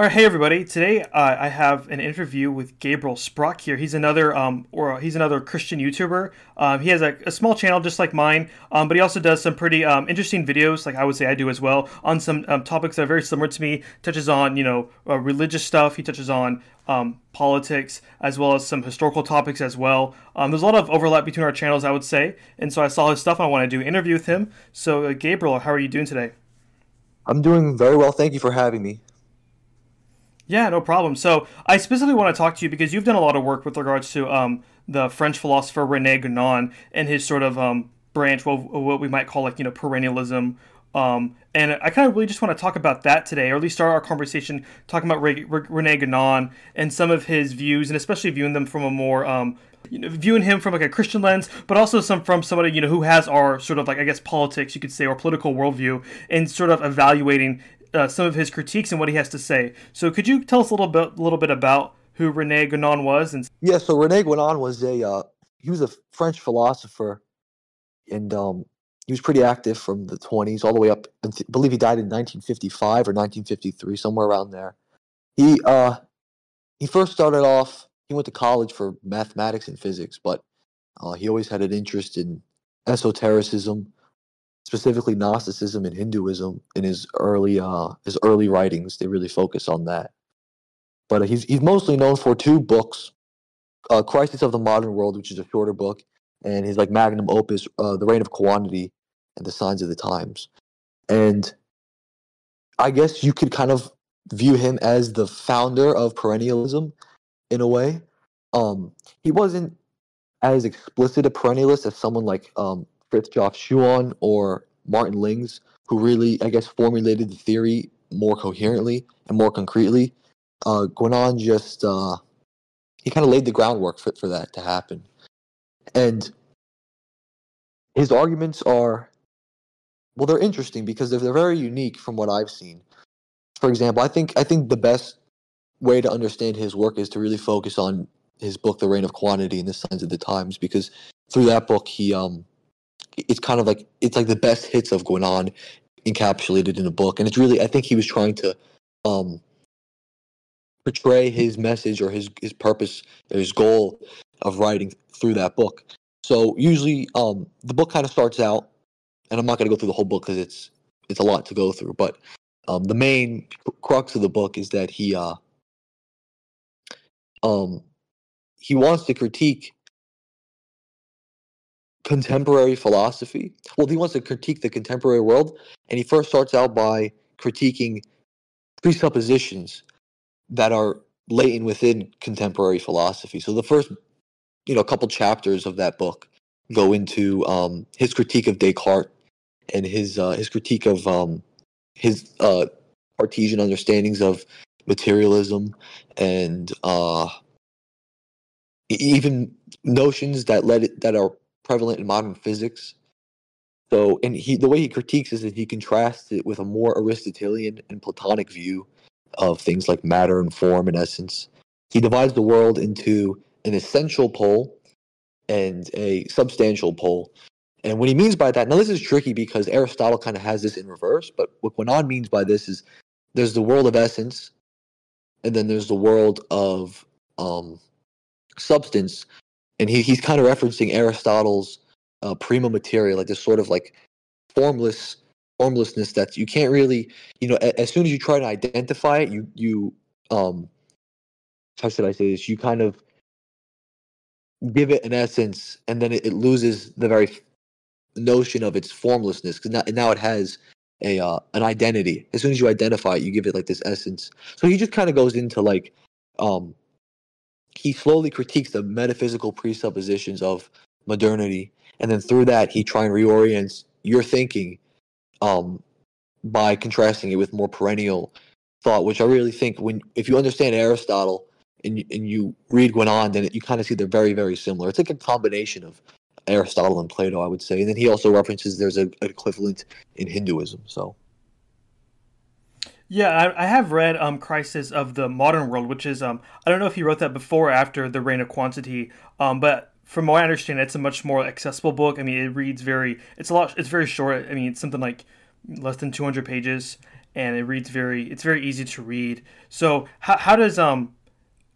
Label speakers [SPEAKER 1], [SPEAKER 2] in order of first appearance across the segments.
[SPEAKER 1] All right, hey everybody. Today uh, I have an interview with Gabriel Sprach here. He's another um, or he's another Christian YouTuber. Um, he has a, a, small channel just like mine, um, but he also does some pretty um, interesting videos, like I would say I do as well, on some um, topics that are very similar to me. Touches on you know uh, religious stuff. He touches on um, politics as well as some historical topics as well. there's a lot of overlap between our channels, I would say, and so I saw his stuff. I want to do an interview with him. So uh, Gabriel, how are you doing today?
[SPEAKER 2] I'm doing very well. Thank you for having me.
[SPEAKER 1] Yeah, no problem. So I specifically want to talk to you because you've done a lot of work with regards to um, the French philosopher Rene Guénon and his sort of um, branch, of what we might call like you know perennialism. Um, and I kind of really just want to talk about that today, or at least start our conversation talking about Re- Re- Rene Guénon and some of his views, and especially viewing them from a more um, you know, viewing him from like a Christian lens, but also some from somebody you know who has our sort of like I guess politics, you could say, or political worldview, and sort of evaluating uh, some of his critiques and what he has to say. So could you tell us a little bit, a little bit about who Rene Guénon was? And
[SPEAKER 2] yeah, so Rene Guénon was a uh, he was a French philosopher, and um, he was pretty active from the 20s all the way up. I believe he died in 1955 or 1953, somewhere around there. He uh, he first started off. He went to college for mathematics and physics, but uh, he always had an interest in esotericism specifically Gnosticism and Hinduism in his early uh, his early writings. They really focus on that. But he's he's mostly known for two books, uh, Crisis of the Modern World, which is a shorter book, and his like magnum opus, uh, The Reign of Quantity and the Signs of the Times. And I guess you could kind of view him as the founder of perennialism in a way. Um, he wasn't as explicit a perennialist as someone like um, Frithjof Schuon or Martin Lings, who really, I guess, formulated the theory more coherently and more concretely. Uh, Guénon just uh, he kind of laid the groundwork for, for that to happen, and his arguments are well, they're interesting because they're, they're very unique from what I've seen. For example, I think I think the best way to understand his work is to really focus on his book, The Reign of Quantity and the Signs of the Times, because through that book he um it's kind of like it's like the best hits of Guénon encapsulated in a book, and it's really I think he was trying to um, portray his message or his his purpose or his goal of writing through that book. So usually um, the book kind of starts out, and I'm not going to go through the whole book because it's it's a lot to go through, but um, the main crux of the book is that he uh, um, he wants to critique contemporary philosophy. Well, he wants to critique the contemporary world, and he first starts out by critiquing presuppositions that are latent within contemporary philosophy. So the first, you know, couple chapters of that book go into um, his critique of Descartes and his uh, his critique of um, his uh, Cartesian understandings of materialism and uh, even notions that led that are prevalent in modern physics. So, and he the way he critiques is that he contrasts it with a more Aristotelian and Platonic view of things like matter and form and essence. He divides the world into an essential pole and a substantial pole. And what he means by that, now this is tricky because Aristotle kind of has this in reverse, but what Guénon means by this is there's the world of essence, and then there's the world of um, substance, and he, he's kind of referencing Aristotle's uh, prima materia, like this sort of like formless formlessness that you can't really, you know, a, as soon as you try to identify it, you you um, how should I say this? You kind of give it an essence, and then it, it loses the very notion of its formlessness because now, now it has a uh, an identity. As soon as you identify it, you give it like this essence. So he just kind of goes into like um he slowly critiques the metaphysical presuppositions of modernity, and then through that he try and reorients your thinking um, by contrasting it with more perennial thought, which I really think when if you understand Aristotle and you, and you read Guénon, then you kind of see they're very very similar. It's like a combination of Aristotle and Plato, I would say, and then he also references there's a, an equivalent in Hinduism. So.
[SPEAKER 1] Yeah, I, I have read um, Crisis of the Modern World, which is um, I don't know if he wrote that before or after The Reign of Quantity, um, but from what I understand, it's a much more accessible book. I mean, it reads very, it's a lot, it's very short. I mean, it's something like less than 200 pages, and it reads very it's very easy to read. So how, how does um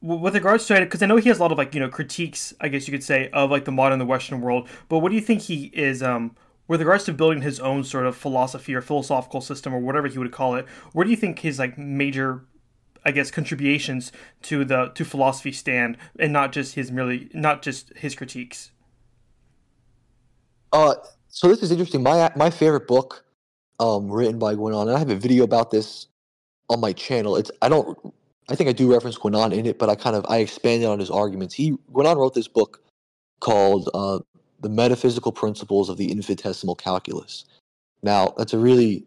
[SPEAKER 1] with regards to it because I know he has a lot of like you know critiques I guess you could say of like the modern the Western world, but what do you think he is um with regards to building his own sort of philosophy or philosophical system or whatever he would call it? Where do you think his like major I guess contributions to the to philosophy stand and not just his merely not just his critiques.
[SPEAKER 2] Uh, so this is interesting. My my favorite book, um, written by Guénon, and I have a video about this on my channel. It's I don't I think I do reference Guénon in it, but I kind of I expanded on his arguments. He Guénon wrote this book called uh, "The Metaphysical Principles of the Infinitesimal Calculus." Now that's a really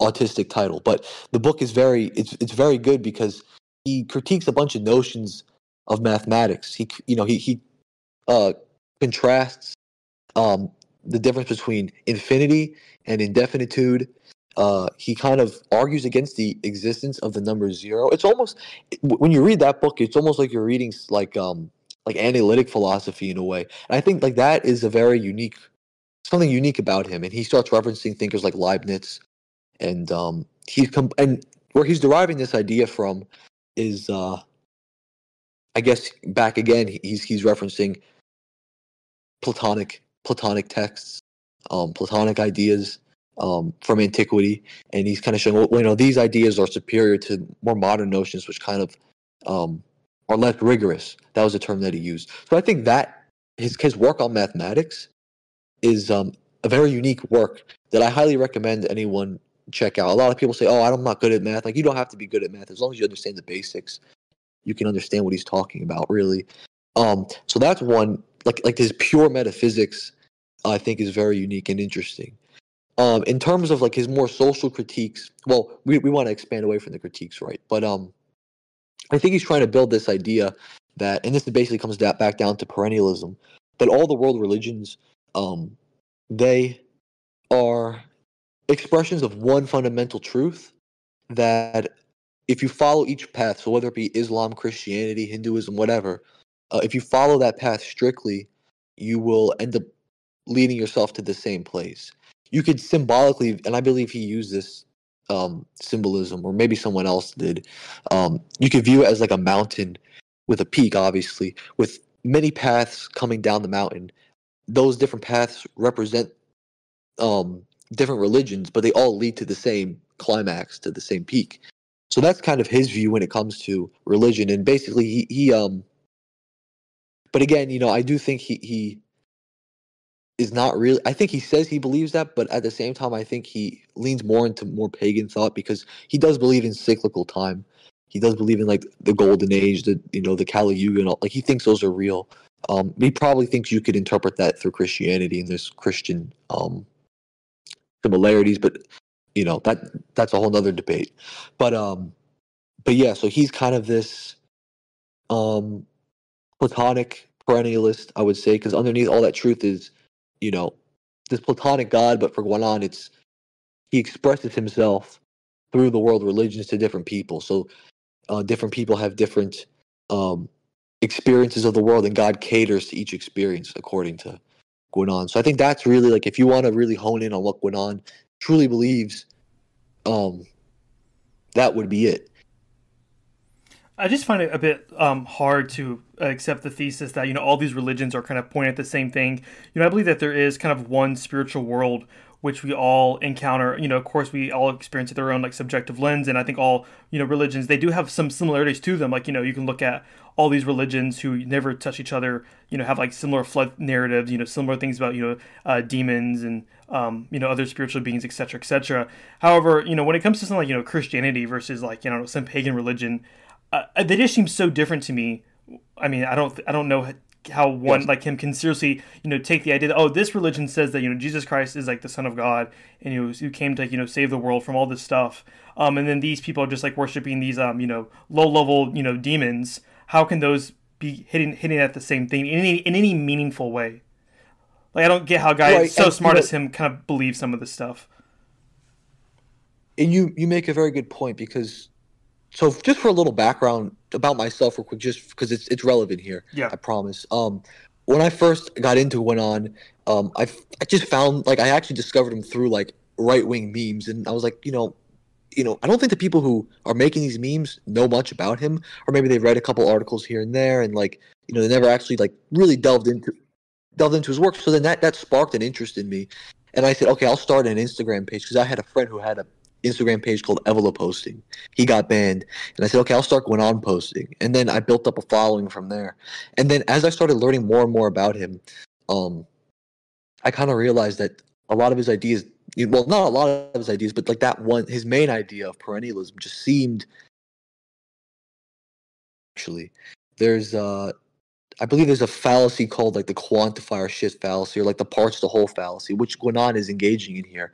[SPEAKER 2] autistic title, but the book is very it's it's very good because he critiques a bunch of notions of mathematics. He you know he he uh, contrasts um, the difference between infinity and indefinitude. Uh, he kind of argues against the existence of the number zero. It's almost when you read that book, it's almost like you're reading like um like analytic philosophy in a way. And I think like that is a very unique something unique about him. And he starts referencing thinkers like Leibniz, and um, he's com- and where he's deriving this idea from is uh, I guess back again he's he's referencing Platonic Platonic texts, um, Platonic ideas um, from antiquity, and he's kind of showing, well, you know, these ideas are superior to more modern notions, which kind of um, are less rigorous. That was a term that he used. So I think that his his work on mathematics is um, a very unique work that I highly recommend anyone check out. A lot of people say, "Oh, I'm not good at math." Like you don't have to be good at math as long as you understand the basics. You can understand what he's talking about, really. Um, so that's one like like his pure metaphysics. I think is very unique and interesting. Um, in terms of like his more social critiques, well, we, we want to expand away from the critiques, right? But um, I think he's trying to build this idea that, and this basically comes back down to perennialism, that all the world religions, um, they are expressions of one fundamental truth that if you follow each path, so whether it be Islam, Christianity, Hinduism, whatever, uh, if you follow that path strictly, you will end up leading yourself to the same place. You could symbolically, and I believe he used this um, symbolism, or maybe someone else did. Um, you could view it as like a mountain with a peak, obviously, with many paths coming down the mountain. Those different paths represent um, different religions, but they all lead to the same climax, to the same peak. So that's kind of his view when it comes to religion. And basically, he, he um, but again, you know, I do think he he is not really. I think he says he believes that, but at the same time, I think he leans more into more pagan thought because he does believe in cyclical time. He does believe in like the golden age, the you know the Kali Yuga, and all. Like he thinks those are real. Um, he probably thinks you could interpret that through Christianity and there's Christian um, similarities, but you know that that's a whole nother debate. But um, but yeah, so he's kind of this um platonic perennialist, I would say, because underneath all that truth is, you know, this platonic God. But for Guénon, it's he expresses himself through the world religions to different people. So uh, different people have different um, experiences of the world, and God caters to each experience according to Guénon. So I think that's really like if you want to really hone in on what Guénon truly believes, um, that would be it.
[SPEAKER 1] I just find it a bit um, hard to accept the thesis that you know all these religions are kind of pointing at the same thing. You know, I believe that there is kind of one spiritual world which we all encounter. You know, of course, we all experience it their own like subjective lens, and I think all you know religions they do have some similarities to them. Like you know, you can look at all these religions who never touch each other. You know, have like similar flood narratives. You know, similar things about you know uh, demons and um, you know other spiritual beings, etc., etc. However, you know, when it comes to something like you know Christianity versus like you know some pagan religion, uh, they just seem so different to me. I mean, I don't I don't know how one yes. like him can seriously you know take the idea that oh this religion says that you know Jesus Christ is like the Son of God and you know who came to you know save the world from all this stuff um and then these people are just like worshiping these um you know low level you know demons how can those be hitting hitting at the same thing in any in any meaningful way like I don't get how guys right. so and, smart you know, as him kind of believe some of this stuff
[SPEAKER 2] and you you make a very good point because so just for a little background about myself real quick just because it's it's relevant here
[SPEAKER 1] yeah.
[SPEAKER 2] I promise. Um when i first got into Guénon um i i just found like i actually discovered him through like right-wing memes. And i was like you know you know, I don't think the people who are making these memes know much about him, or maybe they've read a couple articles here and there, and like, you know, they never actually like really delved into delved into his work. So then that that sparked an interest in me, and I said, okay, I'll start an Instagram page. Because I had a friend who had a Instagram page called Evola Posting. He got banned, and I said, okay, I'll start Guénon posting, and then I built up a following from there. And then as I started learning more and more about him, um, I kind of realized that a lot of his ideas well, not a lot of his ideas, but like that one, his main idea of perennialism just seemed. Actually, there's uh, I believe there's a fallacy called like the quantifier shift fallacy or like the parts to whole fallacy, which Guénon is engaging in here.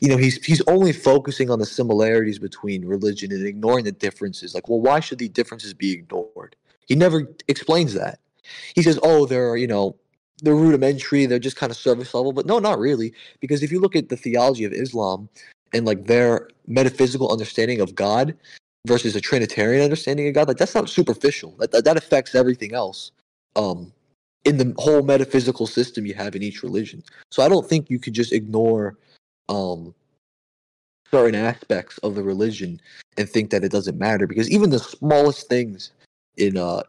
[SPEAKER 2] You know, he's he's only focusing on the similarities between religion and ignoring the differences. Like, well, why should the differences be ignored? He never explains that. He says, "Oh, there are you know they're rudimentary, they're just kind of service level. But no, not really. Because if you look at the theology of Islam and like their metaphysical understanding of God versus a Trinitarian understanding of God, like that's not superficial. That that, that affects everything else. Um in the whole metaphysical system you have in each religion. So I don't think you could just ignore um certain aspects of the religion and think that it doesn't matter because even the smallest things in uh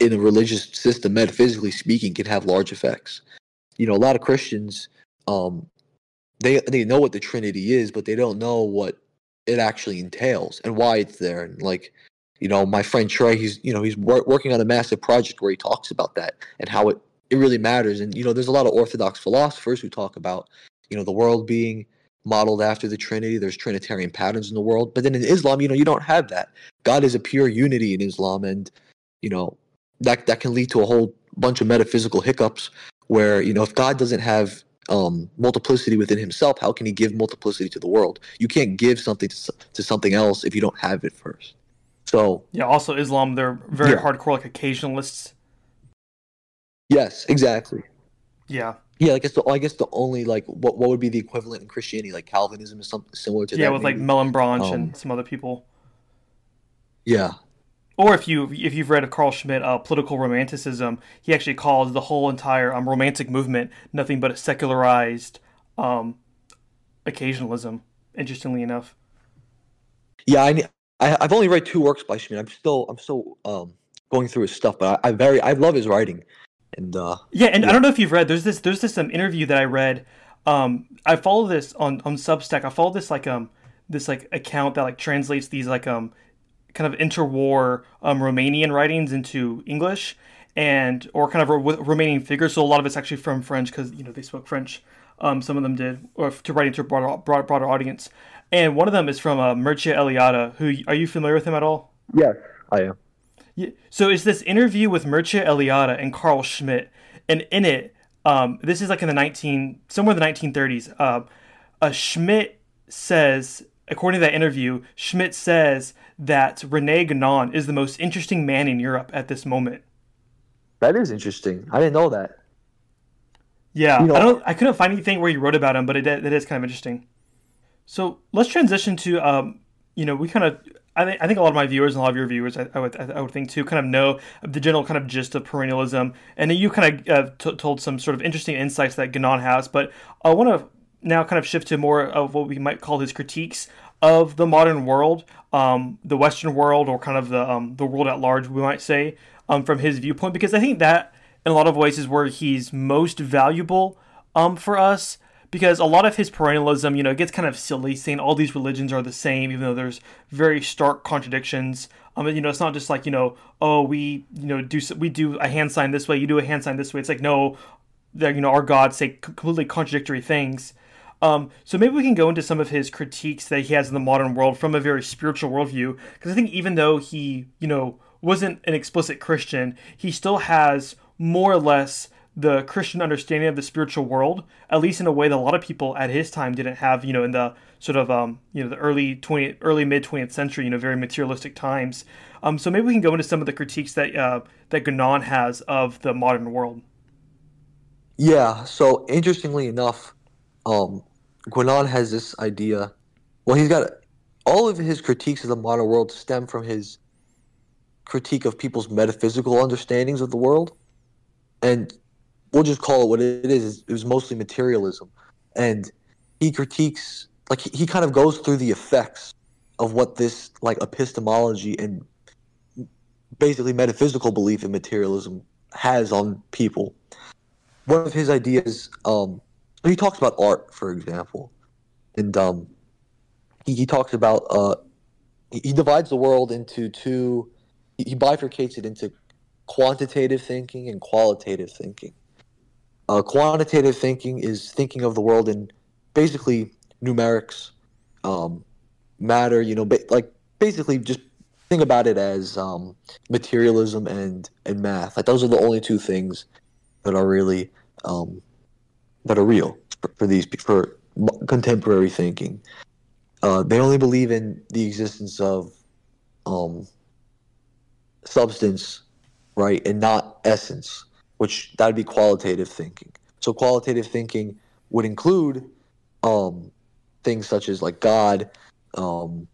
[SPEAKER 2] in a religious system, metaphysically speaking, can have large effects. You know, a lot of Christians, um, they they know what the Trinity is, but they don't know what it actually entails and why it's there. And like, you know, my friend Trey, he's you know he's wor- working on a massive project where he talks about that and how it it really matters. And you know, there's a lot of Orthodox philosophers who talk about you know the world being modeled after the Trinity. There's Trinitarian patterns in the world, but then in Islam, you know, you don't have that. God is a pure unity in Islam, and you know, that that can lead to a whole bunch of metaphysical hiccups where you know if god doesn't have um, multiplicity within himself how can he give multiplicity to the world you can't give something to, to something else if you don't have it first so
[SPEAKER 1] yeah also islam they're very yeah. hardcore like occasionalists
[SPEAKER 2] yes exactly
[SPEAKER 1] yeah
[SPEAKER 2] yeah, I guess the I guess the only like what what would be the equivalent in Christianity, like Calvinism is something similar to
[SPEAKER 1] yeah,
[SPEAKER 2] that.
[SPEAKER 1] with maybe. like Malebranche um, and some other people.
[SPEAKER 2] Yeah,
[SPEAKER 1] or if you if you've read of Carl Schmitt, uh, Political Romanticism, he actually calls the whole entire um, Romantic movement nothing but a secularized um, occasionalism. Interestingly enough.
[SPEAKER 2] Yeah, I, I have only read two works by Schmitt. I'm still I'm still um, going through his stuff, but I, I very I love his writing. And uh,
[SPEAKER 1] yeah, and yeah. I don't know if you've read. There's this there's this um, interview that I read. Um, I follow this on on Substack. I follow this like um this like account that like translates these like um kind of interwar um, Romanian writings into English and or kind of Romanian figures. So a lot of it's actually from French because you know they spoke French. Um, some of them did, or to write into a broader, broader, broader audience. And one of them is from uh, Mircea Eliade. Who are you familiar with him at all?
[SPEAKER 2] Yes, I am.
[SPEAKER 1] Yeah. So it's this interview with Mircea Eliade and Carl Schmitt, and in it, um, this is like in the nineteen somewhere in the nineteen thirties. Uh, uh, Schmitt says according to that interview, Schmitt says that Rene Guénon is the most interesting man in Europe at this moment.
[SPEAKER 2] That is interesting. I didn't know that.
[SPEAKER 1] Yeah, you know, I don't. I couldn't find anything where he wrote about him, but it, it is kind of interesting. So let's transition to, um, you know, we kind of. I think, I think a lot of my viewers and a lot of your viewers, I, I, would, I would think too, kind of know the general kind of gist of perennialism, and you kind of uh, t- told some sort of interesting insights that Guénon has. But I want to now kind of shift to more of what we might call his critiques of the modern world, um, the Western world, or kind of the um, the world at large, we might say, um, from his viewpoint, because I think that in a lot of ways is where he's most valuable um, for us. Because a lot of his perennialism, you know, it gets kind of silly, saying all these religions are the same, even though there's very stark contradictions. Um, you know, it's not just like you know, oh, we you know do we do a hand sign this way, you do a hand sign this way. It's like no, that you know our gods say completely contradictory things. Um, so maybe we can go into some of his critiques that he has in the modern world from a very spiritual worldview, because I think even though he, you know, wasn't an explicit Christian, he still has more or less the Christian understanding of the spiritual world, at least in a way that a lot of people at his time didn't have, you know, in the sort of, um, you know, the early 20, early mid 20th century, you know, very materialistic times. Um, so maybe we can go into some of the critiques that uh, that Guénon has of the modern world.
[SPEAKER 2] Yeah. So interestingly enough, um, Guénon has this idea. Well, he's got all of his critiques of the modern world stem from his critique of people's metaphysical understandings of the world, and we'll just call it what it is. It was mostly materialism, and he critiques like he, kind of goes through the effects of what this like epistemology and basically metaphysical belief in materialism has on people. One of his ideas, um, he talks about art, for example, and um, he, he talks about uh, he, he divides the world into two. He bifurcates it into quantitative thinking and qualitative thinking. Uh, quantitative thinking is thinking of the world in basically numerics, um, matter. You know, ba- like basically just think about it as um, materialism and and math. Like those are the only two things that are really um, that are real for, for these for contemporary thinking. Uh, they only believe in the existence of um, substance, right, and not essence, which that would be qualitative thinking. So qualitative thinking would include um, things such as like God, um,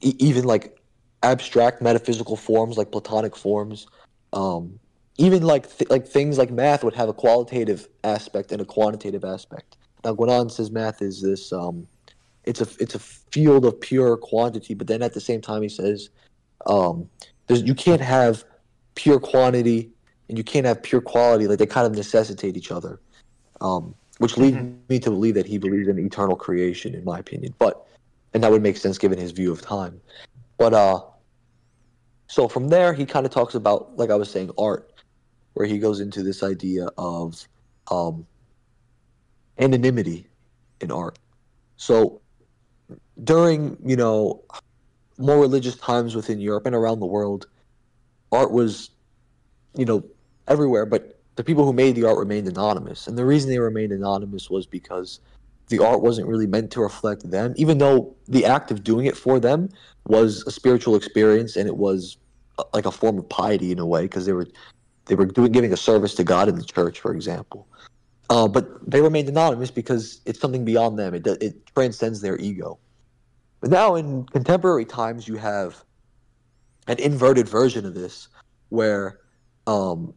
[SPEAKER 2] e- even like abstract metaphysical forms like Platonic forms. Um, even like th- like things like math would have a qualitative aspect and a quantitative aspect. Now Guénon says math is this um, it's a it's a field of pure quantity, but then at the same time he says um, you can't have pure quantity and you can't have pure quality. Like they kind of necessitate each other, um, which leads mm-hmm. me to believe that he believes in eternal creation, in my opinion. But and that would make sense given his view of time. But uh, so from there he kind of talks about, like I was saying, art, where he goes into this idea of um, anonymity in art. So during you know more religious times within Europe and around the world, art was you know everywhere, but the people who made the art remained anonymous, and the reason they remained anonymous was because the art wasn't really meant to reflect them, even though the act of doing it for them was a spiritual experience and it was uh, like a form of piety in a way because they were they were doing giving a service to God in the church, for example. Uh, but they remained anonymous because it's something beyond them. It it transcends their ego. But now in contemporary times, you have an inverted version of this, where um,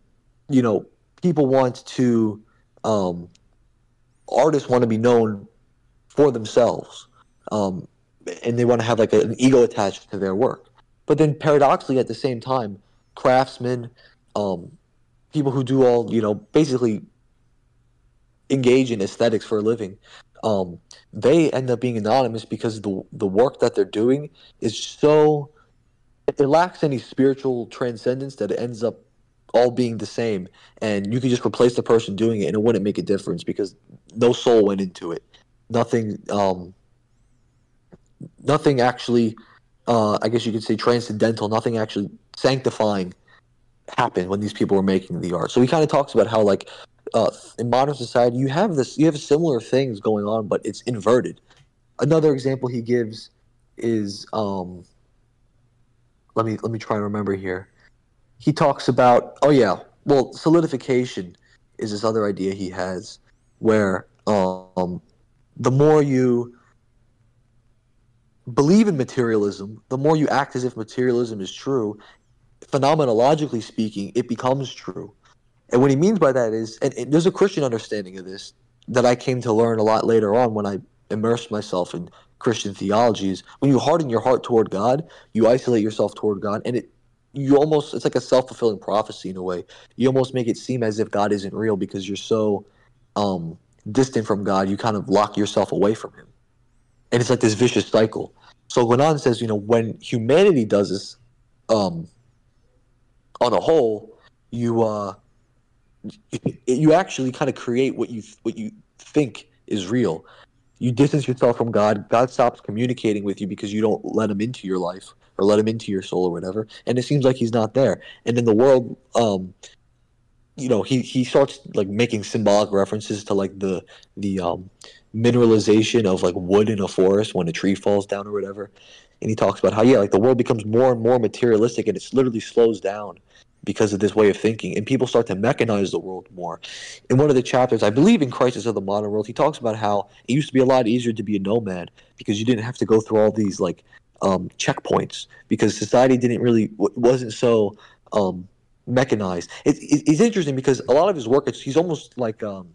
[SPEAKER 2] you know people want to um, artists want to be known for themselves, um, and they want to have like a, an ego attached to their work. But then paradoxically, at the same time, craftsmen, um, people who do all you know, basically engage in aesthetics for a living, um, they end up being anonymous because the the work that they're doing is so it lacks any spiritual transcendence that it ends up all being the same and you could just replace the person doing it and it wouldn't make a difference because no soul went into it. Nothing um nothing actually uh i guess you could say transcendental nothing actually sanctifying happened when these people were making the art. So he kind of talks about how like uh, in modern society you have this you have similar things going on but it's inverted. Another example he gives is um let me let me try and remember here. He talks about oh yeah well solidification is this other idea he has where um, the more you believe in materialism the more you act as if materialism is true phenomenologically speaking it becomes true. And what he means by that is and, and there's a christian understanding of this that i came to learn a lot later on when i immersed myself in christian theologies when you harden your heart toward god you isolate yourself toward god and it you almost it's like a self-fulfilling prophecy in a way. You almost make it seem as if god isn't real because you're so um, distant from god you kind of lock yourself away from him. And it's like this vicious cycle. So Guénon says you know when humanity does this um, on a whole you uh you actually kind of create what you what you think is real you distance yourself from god god stops communicating with you because you don't let him into your life or let him into your soul or whatever. And it seems like he's not there. And in the world, um, you know, he, he starts like making symbolic references to like the the um, mineralization of like wood in a forest when a tree falls down or whatever. And he talks about how yeah, like the world becomes more and more materialistic and it literally slows down because of this way of thinking and people start to mechanize the world more in one of the chapters i believe in crisis of the modern world he talks about how it used to be a lot easier to be a nomad because you didn't have to go through all these like um, checkpoints because society didn't really wasn't so um, mechanized. It, it, it's interesting because a lot of his work, he's almost like um,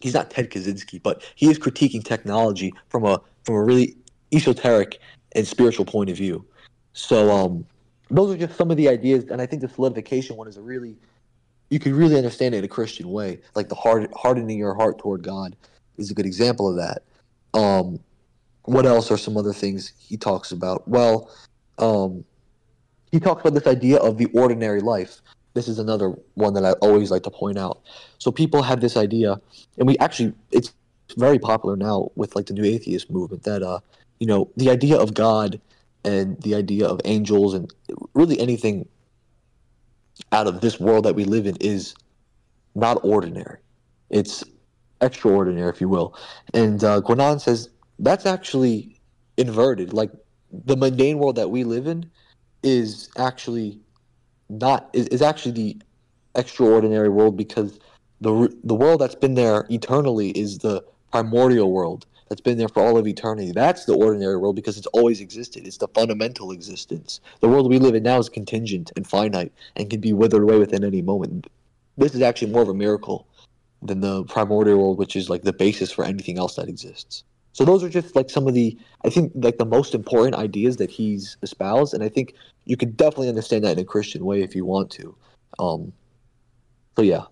[SPEAKER 2] he's not Ted Kaczynski, but he is critiquing technology from a from a really esoteric and spiritual point of view. So um, those are just some of the ideas, and I think the solidification one is a really you can really understand it in a Christian way, like the hard hardening your heart toward God is a good example of that. Um, what else are some other things he talks about? Well, um, he talks about this idea of the ordinary life. This is another one that I always like to point out. So people have this idea, and we actually it's very popular now with like the new atheist movement that uh, you know, the idea of God and the idea of angels and really anything out of this world that we live in is not ordinary. It's extraordinary, if you will. And uh, Guénon says that's actually inverted. Like the mundane world that we live in is actually not is, is actually the extraordinary world because the the world that's been there eternally is the primordial world that's been there for all of eternity. That's the ordinary world because it's always existed. It's the fundamental existence. The world we live in now is contingent and finite and can be withered away within any moment. This is actually more of a miracle than the primordial world, which is like the basis for anything else that exists. So those are just like some of the I think like the most important ideas that he's espoused, and I think you can definitely understand that in a Christian way if you want to. Um, so yeah.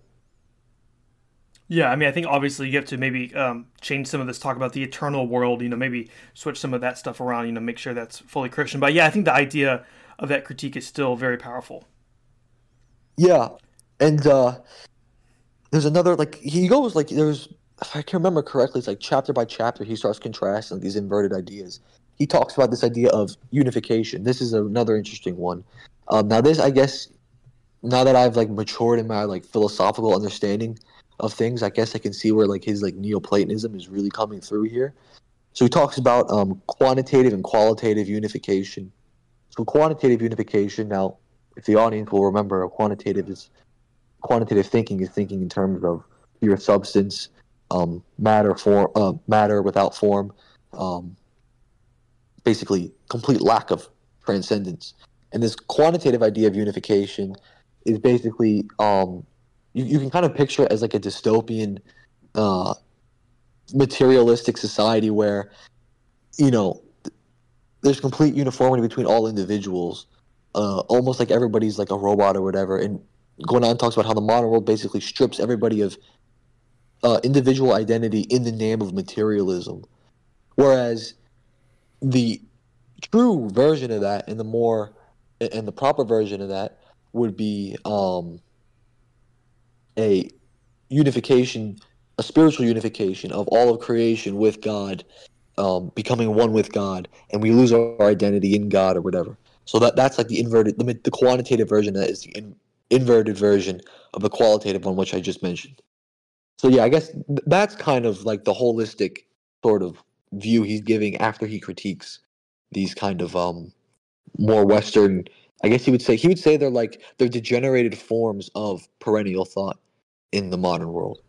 [SPEAKER 1] Yeah, I mean, I think obviously you have to maybe um, change some of this talk about the eternal world. You know, maybe switch some of that stuff around. You know, make sure that's fully Christian. But yeah, I think the idea of that critique is still very powerful.
[SPEAKER 2] Yeah, and uh, there's another like he goes like there's if I can remember correctly, it's like chapter by chapter he starts contrasting these inverted ideas. He talks about this idea of unification. This is another interesting one. Um, now this I guess now that I've like matured in my like philosophical understanding of things, I guess I can see where like his like Neoplatonism is really coming through here. So he talks about um, quantitative and qualitative unification. So quantitative unification. Now, if the audience will remember, quantitative is quantitative thinking is thinking in terms of your substance, um, matter form, uh, matter without form, um, basically complete lack of transcendence. And this quantitative idea of unification is basically um, you, you can kind of picture it as like a dystopian uh, materialistic society where you know there's complete uniformity between all individuals uh, almost like everybody's like a robot or whatever. And Guénon talks about how the modern world basically strips everybody of uh, individual identity in the name of materialism. Whereas the true version of that and the more and the proper version of that would be um, a unification, a spiritual unification of all of creation with God, um, becoming one with God, and we lose our identity in God or whatever. So that that's like the inverted, the, the quantitative version that is the in, inverted version of the qualitative one, which I just mentioned. So yeah, I guess that's kind of like the holistic sort of view he's giving after he critiques these kind of um more Western. I guess he would say he would say they're like they're degenerated forms of perennial thought in the modern world.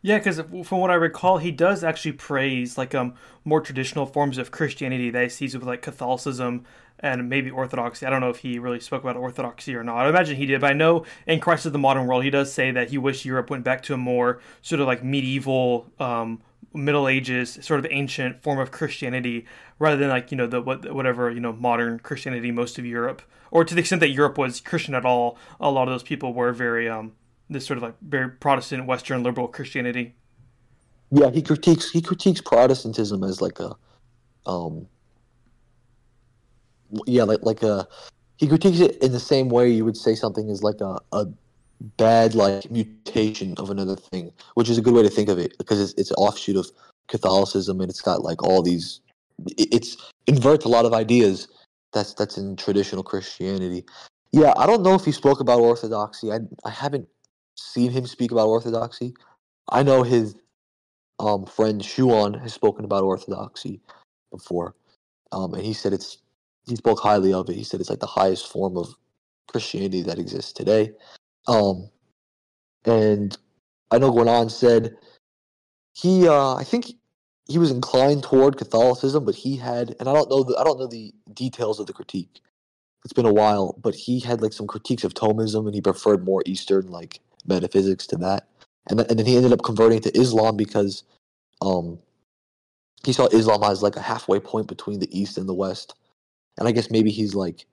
[SPEAKER 1] Yeah, because from what I recall, he does actually praise like um more traditional forms of Christianity that he sees with like Catholicism and maybe Orthodoxy. I don't know if he really spoke about Orthodoxy or not. I imagine he did, but I know in Crisis of the Modern World, he does say that he wished Europe went back to a more sort of like medieval, um, Middle Ages, sort of ancient form of Christianity, rather than like you know the what whatever you know modern Christianity most of Europe, or to the extent that Europe was Christian at all. A lot of those people were very um this sort of like very Protestant, Western, liberal Christianity.
[SPEAKER 2] Yeah, he critiques he critiques Protestantism as like a, um, yeah, like like a, he critiques it in the same way you would say something is like a, a bad like mutation of another thing, which is a good way to think of it because it's it's an offshoot of Catholicism and it's got like all these, it's inverts a lot of ideas that's that's in traditional Christianity. Yeah, I don't know if he spoke about orthodoxy. I I haven't seen him speak about orthodoxy. I know his um, friend Schuon has spoken about orthodoxy before, um, and he said it's he spoke highly of it. He said it's like the highest form of Christianity that exists today. Um, and I know Guénon said he, uh, I think he was inclined toward Catholicism, but he had, and I don't know, the, I don't know the details of the critique. It's been a while, but he had like some critiques of Thomism, and he preferred more Eastern like metaphysics to that. and then, and then he ended up converting to Islam because um, he saw Islam as like a halfway point between the East and the West, and I guess maybe he's like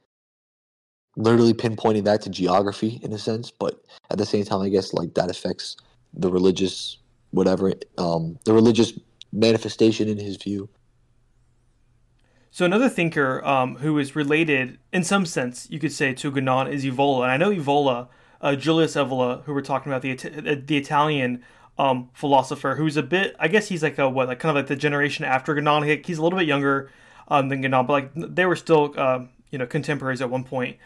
[SPEAKER 2] literally pinpointing that to geography in a sense, but at the same time, I guess like that affects the religious whatever um, the religious manifestation in his view.
[SPEAKER 1] So another thinker um, who is related, in some sense, you could say, to Guénon is Evola, and I know Evola, uh, Julius Evola, who we're talking about, the uh, the Italian um, philosopher, who's a bit, I guess he's like a what, like kind of like the generation after Guénon. He's a little bit younger um, than Guénon, but like they were still, uh, you know, contemporaries at one point.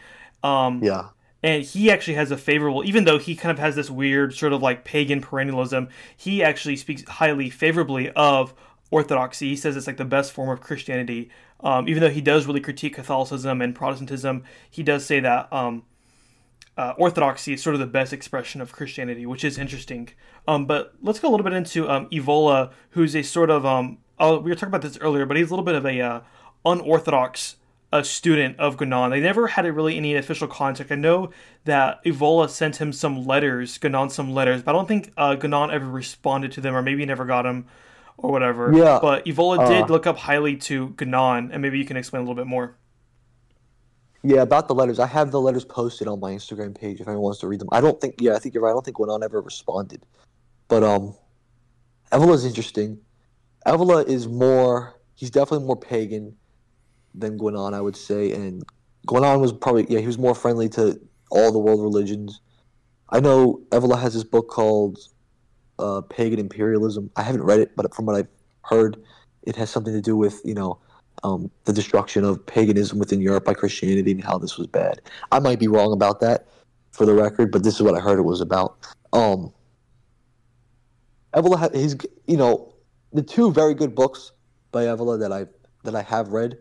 [SPEAKER 1] Um,
[SPEAKER 2] yeah.
[SPEAKER 1] And he actually has a favorable, even though he kind of has this weird sort of like pagan perennialism, he actually speaks highly favorably of orthodoxy. He says it's like the best form of Christianity. Um, even though he does really critique Catholicism and Protestantism, he does say that um, uh, orthodoxy is sort of the best expression of Christianity, which is interesting. Um, but let's go a little bit into um, Evola, who's a sort of um, oh, we were talking about this earlier, but he's a little bit of a uh, unorthodox a student of Guénon. They never had really any official contact. I know that Evola sent him some letters, Guénon some letters, but I don't think uh, Guénon ever responded to them, or maybe he never got them, or whatever.
[SPEAKER 2] Yeah.
[SPEAKER 1] But Evola uh, did look up highly to Guénon, and maybe you can explain a little bit more.
[SPEAKER 2] Yeah, about the letters. I have the letters posted on my Instagram page if anyone wants to read them. I don't think. Yeah, I think you're right. I don't think Guénon ever responded, but um, is interesting. Evola is more. He's definitely more pagan than Guénon, I would say. And Guénon was probably yeah, he was more friendly to all the world religions. I know Evola has this book called uh, Pagan Imperialism. I haven't read it, but from what I've heard, it has something to do with you know um, the destruction of paganism within Europe by Christianity and how this was bad. I might be wrong about that, for the record, but this is what I heard it was about. Um, Evola, he's you know the two very good books by Evola that I that I have read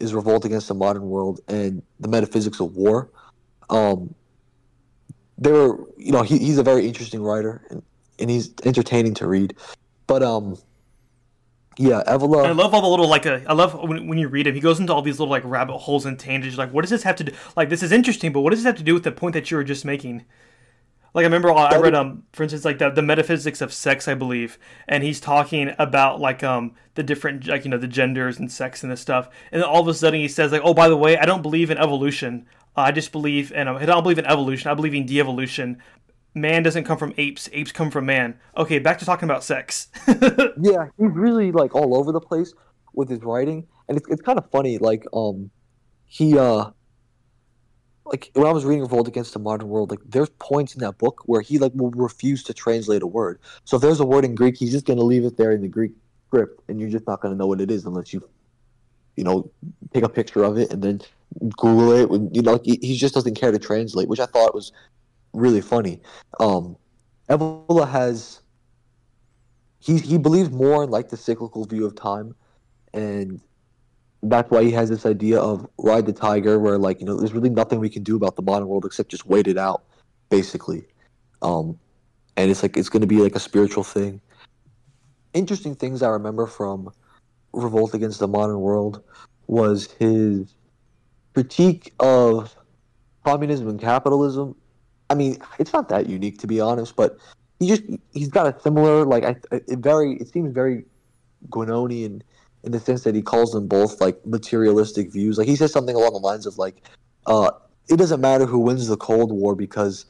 [SPEAKER 2] is Revolt Against the Modern World and The Metaphysics of War. Um, they were, you know, he, he's a very interesting writer and, and he's entertaining to read. But um, yeah, Evola.
[SPEAKER 1] I love all the little like uh, I love when, when you read him. He goes into all these little like rabbit holes and tangents. Like, what does this have to do? Like, this is interesting, but what does this have to do with the point that you were just making? Like I remember I read um for instance like the, the metaphysics of sex I believe and he's talking about like um the different like you know the genders and sex and this stuff and then all of a sudden he says like oh by the way I don't believe in evolution uh, I just believe and I don't believe in evolution I believe in de-evolution man doesn't come from apes apes come from man okay back to talking about sex
[SPEAKER 2] yeah he's really like all over the place with his writing and it's, it's kind of funny like um he uh like when I was reading Revolt Against the Modern World, like there's points in that book where he like will refuse to translate a word. So if there's a word in Greek, he's just gonna leave it there in the Greek script, and you're just not gonna know what it is unless you, you know, take a picture of it and then Google it. When you know, he, he just doesn't care to translate, which I thought was really funny. Um, Evola has he he believes more in like the cyclical view of time, and that's why he has this idea of ride the tiger, where like you know, there's really nothing we can do about the modern world except just wait it out, basically. Um, and it's like it's going to be like a spiritual thing. Interesting things I remember from Revolt Against the Modern World was his critique of communism and capitalism. I mean, it's not that unique to be honest, but he just he's got a similar like I it very it seems very Guénonian in the sense that he calls them both like materialistic views. Like he says something along the lines of like, uh, it doesn't matter who wins the Cold War because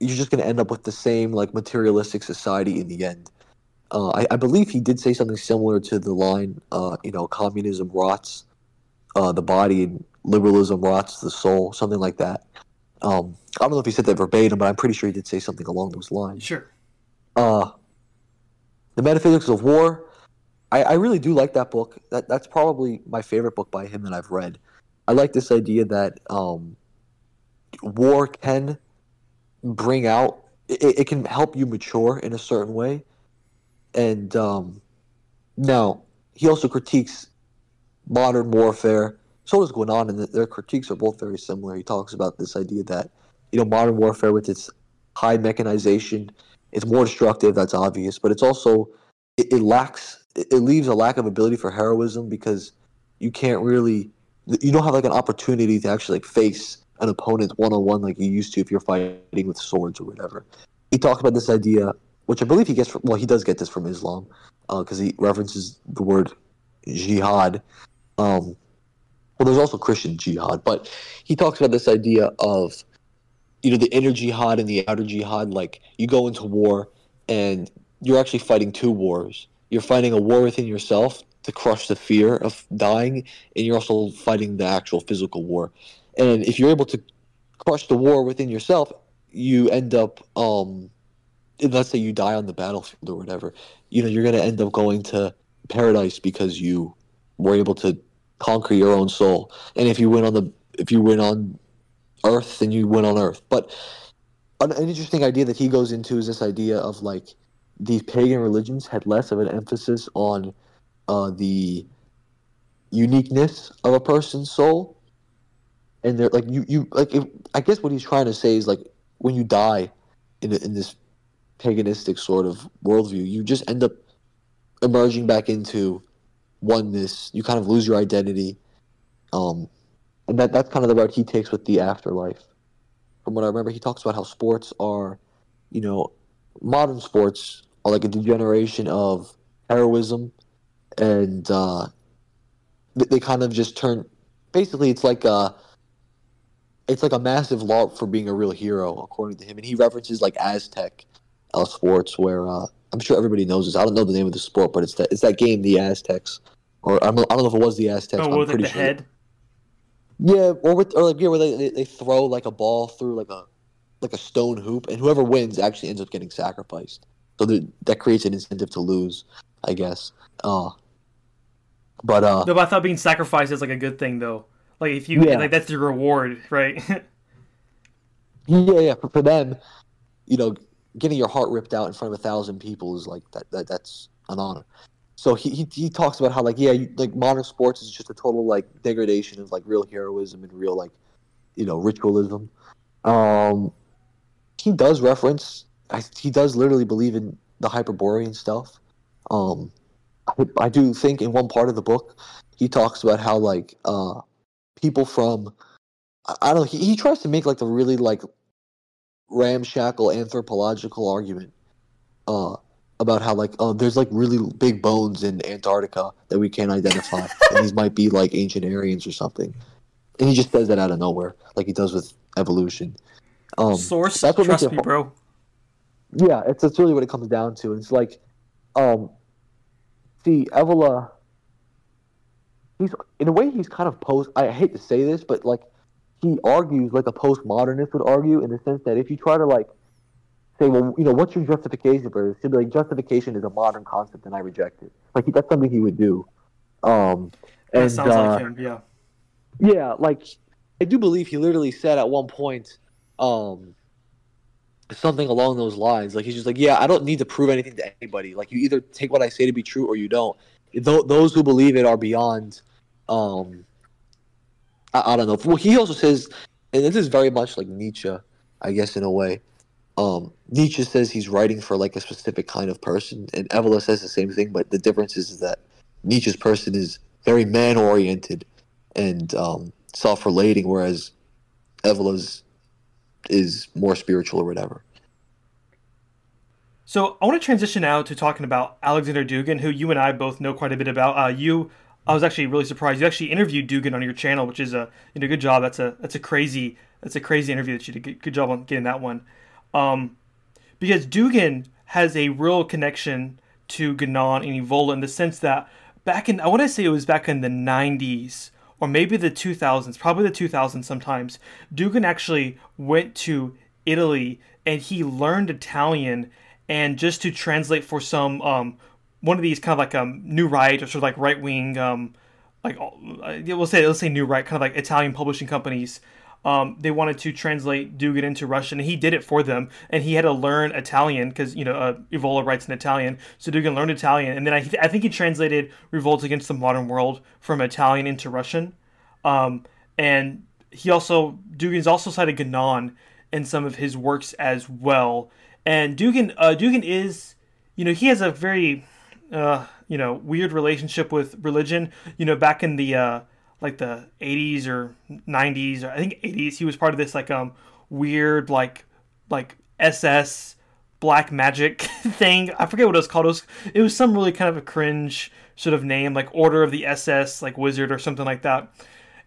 [SPEAKER 2] you're just going to end up with the same like materialistic society in the end. Uh, I, I, believe he did say something similar to the line, uh, you know, communism rots uh, the body and liberalism rots the soul, something like that. Um, I don't know if he said that verbatim, but I'm pretty sure he did say something along those lines.
[SPEAKER 1] Sure.
[SPEAKER 2] Uh, the Metaphysics of War I, I really do like that book. That that's probably my favorite book by him that I've read. I like this idea that um, war can bring out it, it, can help you mature in a certain way. And um, now he also critiques modern warfare. So does Guénon, and their critiques are both very similar. He talks about this idea that you know modern warfare with its high mechanization is more destructive. That's obvious, but it's also it, it lacks it leaves a lack of ability for heroism because you can't really you don't have like an opportunity to actually like face an opponent one on one like you used to if you're fighting with swords or whatever. He talked about this idea which I believe he gets from, well, he does get this from Islam because uh, he references the word jihad. Um, well, there's also Christian jihad, but he talks about this idea of, you know, the inner jihad and the outer jihad. Like you go into war and you're actually fighting two wars. You're fighting a war within yourself to crush the fear of dying, and you're also fighting the actual physical war. And if you're able to crush the war within yourself, you end up, um, let's say you die on the battlefield or whatever, you know, you're going to end up going to paradise because you were able to conquer your own soul. And if you win on the, if you win on Earth, then you win on Earth. But an, an interesting idea that he goes into is this idea of like these pagan religions had less of an emphasis on uh, the uniqueness of a person's soul, and they're like you you like if, I guess what he's trying to say is like when you die in in this paganistic sort of worldview, you just end up emerging back into oneness. You kind of lose your identity, um, and that that's kind of the route he takes with the afterlife. From what I remember, he talks about how sports are, you know, modern sports are like a degeneration of heroism and uh, they kind of just turn. Basically, it's like a it's like a massive LARP for being a real hero, according to him. And he references like Aztec uh, sports, where uh, I'm sure everybody knows this. I don't know the name of the sport, but it's that it's that game, the Aztecs, or I don't, I don't know if it was the Aztecs.
[SPEAKER 1] Oh, with like the sure. head.
[SPEAKER 2] Yeah, or with or like yeah, where they, they throw like a ball through like a like a stone hoop, and whoever wins actually ends up getting sacrificed. So that creates an incentive to lose, I guess. Uh, but uh,
[SPEAKER 1] no, but I thought being sacrificed is like a good thing though. Like if you yeah. like that's your reward, right?
[SPEAKER 2] yeah, yeah. For, for them, you know, getting your heart ripped out in front of a thousand people is like that. that that's an honor. So he, he, he talks about how like yeah, like modern sports is just a total like degradation of like real heroism and real like you know ritualism. Um, he does reference. I, he does literally believe in the Hyperborean stuff. Um, I, I do think in one part of the book he talks about how like uh people from I, I don't know he, he tries to make like the really like ramshackle anthropological argument uh about how like uh, there's like really big bones in Antarctica that we can't identify, and these might be like ancient Aryans or something. And he just says that out of nowhere, like he does with evolution.
[SPEAKER 1] Um, Source, that's what trust makes it, me, bro.
[SPEAKER 2] Yeah, it's that's really what it comes down to. It's like, um, see Evola. He's in a way he's kind of post. I hate to say this, but like he argues like a postmodernist would argue in the sense that if you try to like say, well, you know, what's your justification for this? He'd be like, justification is a modern concept, and I reject it. Like that's something he would do. Um, and,
[SPEAKER 1] sounds uh, like him, yeah.
[SPEAKER 2] Yeah, like I do believe he literally said at one point, um, something along those lines. Like he's just like, yeah, I don't need to prove anything to anybody. Like you either take what I say to be true or you don't. Th- those who believe it are beyond. Um, I, I don't know. Well, he also says, and this is very much like Nietzsche, I guess, in a way. Um, Nietzsche says he's writing for like a specific kind of person, and Evola says the same thing. But the difference is that Nietzsche's person is very man-oriented and um, self-relating, whereas Evola's is more spiritual or whatever.
[SPEAKER 1] So I want to transition now to talking about Alexander Dugin, who you and I both know quite a bit about. Uh, you, I was actually really surprised. You actually interviewed Dugin on your channel, which is a you know good job. That's a that's a crazy that's a crazy interview that you did. Good, job on getting that one. Um, because Dugin has a real connection to Guénon and Evola in the sense that back in I want to say it was back in the '90s or maybe the 2000s, probably the 2000s sometimes, Dugin actually went to Italy and he learned Italian and just to translate for some um, one of these kind of like um new right or sort of like right wing um like uh, we'll say let's say new right kind of like Italian publishing companies um, they wanted to translate Dugin into Russian, and he did it for them. And he had to learn Italian because you know uh, Evola writes in Italian, so Dugin learned Italian, and then I, I think he translated Revolt Against the Modern World from Italian into Russian. Um, and he also Dugin's also cited Guénon in some of his works as well. And Dugin uh, Dugin is you know he has a very uh, you know weird relationship with religion. You know back in the uh, like the 80s or 90s or I think 80s he was part of this like um weird like like SS black magic thing. I forget what it was called. It was, it was some really kind of a cringe sort of name, like Order of the SS, like Wizard or something like that.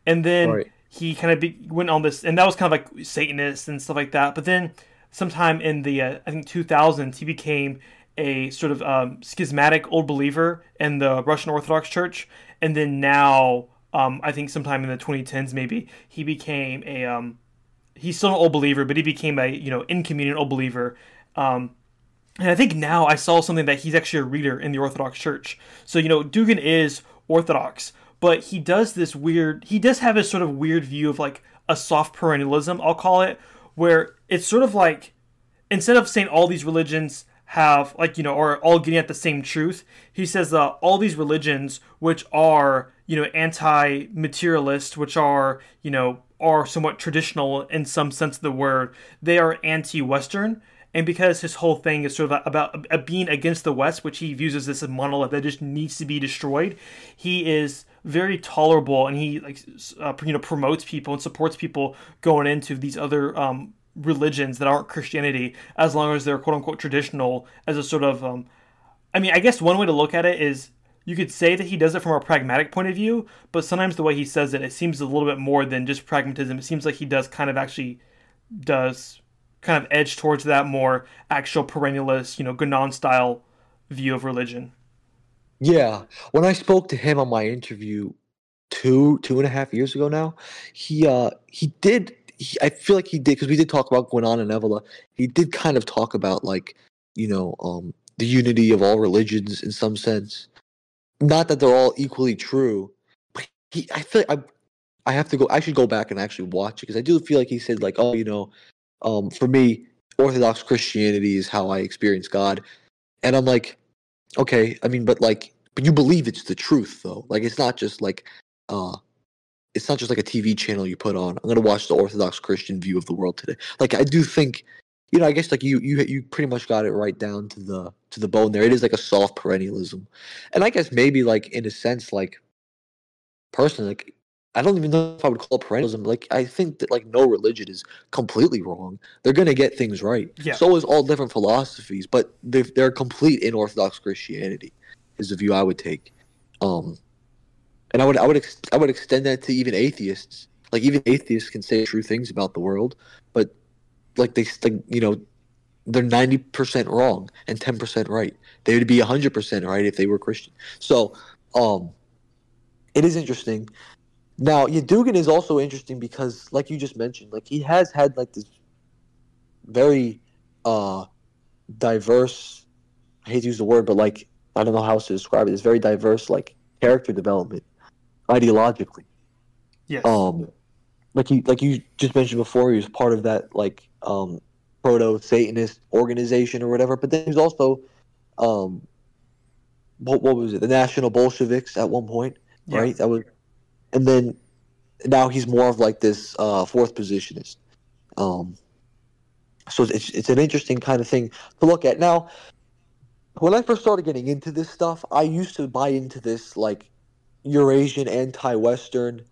[SPEAKER 1] And then right. he kind of be, went on this, and that was kind of like Satanist and stuff like that. But then sometime in the uh, I think 2000s, he became a sort of um, schismatic old believer in the Russian Orthodox Church, and then now um, I think sometime in the 2010s maybe he became a um, he's still an old believer, but he became a you know in communion old believer. Um, and I think now I saw something that he's actually a reader in the Orthodox Church. So you know Dugin is Orthodox, but he does this weird. He does have a sort of weird view of like a soft perennialism, I'll call it, where it's sort of like instead of saying all these religions have like you know are all getting at the same truth. He says that all these religions which are you know anti-materialist which are you know are somewhat traditional in some sense of the word they are anti-western. And because his whole thing is sort of about a being against the west which he views as this monolith that just needs to be destroyed he is very tolerable and he like uh, you know promotes people and supports people going into these other um, religions that aren't Christianity as long as they're quote unquote traditional as a sort of um, I mean I guess one way to look at it is you could say that he does it from a pragmatic point of view, but sometimes the way he says it, it seems a little bit more than just pragmatism. It seems like he does kind of actually does kind of edge towards that more actual perennialist, you know, Guénon style view of religion.
[SPEAKER 2] Yeah, when I spoke to him on my interview two two and a half years ago now, he uh he did he, I feel like he did because we did talk about Guénon and Evola. He did kind of talk about like you know um, the unity of all religions in some sense. Not that they're all equally true, but he I feel like I I have to go. I should go back and actually watch it because I do feel like he said like oh you know um, for me Orthodox Christianity is how I experience God, and I'm like okay I mean but like but you believe it's the truth though like it's not just like uh it's not just like a TV channel you put on. I'm gonna watch the Orthodox Christian view of the world today. Like I do think, you know, I guess like you you you pretty much got it right down to the to the bone there. It is like a soft perennialism, and I guess maybe like in a sense, like personally, like I don't even know if I would call it perennialism. Like I think that like no religion is completely wrong. They're gonna get things right. Yeah. So is all different philosophies, but they're they're complete in Orthodox Christianity is the view I would take. Um, and I would I would ex- I would extend that to even atheists. Like even atheists can say true things about the world, but like they like, you know they're ninety percent wrong and ten percent right. They would be hundred percent right if they were Christian. So, um, it is interesting. Now, yeah, Dugin is also interesting because, like you just mentioned, like he has had like this very uh diverse. I hate to use the word, but like I don't know how else to describe it. It's very diverse, like character development ideologically.
[SPEAKER 1] Yes.
[SPEAKER 2] Um, like you like you just mentioned before, he was part of that like um, proto Satanist organization or whatever. But then he was also, um, what, what was it? The National Bolsheviks at one point, yeah. right? That was, and then now he's more of like this uh, fourth positionist. Um, so it's it's an interesting kind of thing to look at. Now, when I first started getting into this stuff, I used to buy into this like Eurasian anti-Western.